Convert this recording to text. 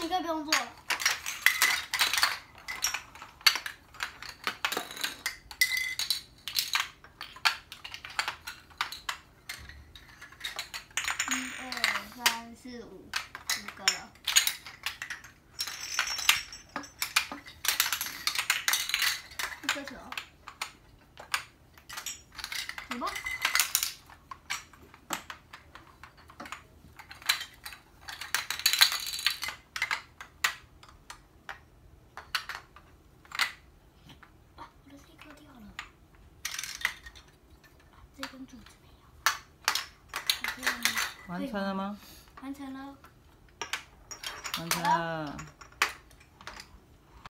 你该不用做。一二三四五，五个了。开始啊！你吧？这根柱子没有。完成了吗？完成了。完成了。